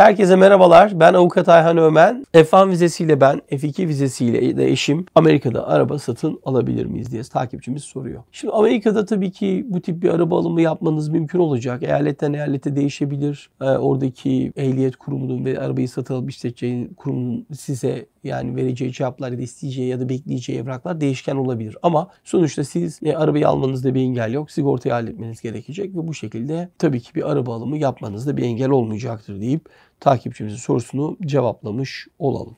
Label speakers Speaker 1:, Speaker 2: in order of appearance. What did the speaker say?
Speaker 1: Herkese merhabalar. Ben avukat Ayhan Ömen. F1 vizesiyle ben, F2 vizesiyle de eşim Amerika'da araba satın alabilir miyiz diye takipçimiz soruyor. Şimdi Amerika'da tabii ki bu tip bir araba alımı yapmanız mümkün olacak. Eyaletten eyalete değişebilir. Ee, oradaki ehliyet kurumunun ve arabayı satın alıp işleteceğin kurumun size yani vereceği cevaplar ya da isteyeceği ya da bekleyeceği evraklar değişken olabilir. Ama sonuçta siz e, arabayı almanızda bir engel yok. Sigortayı halletmeniz gerekecek ve bu şekilde tabii ki bir araba alımı yapmanızda bir engel olmayacaktır deyip takipçimizin sorusunu cevaplamış olalım.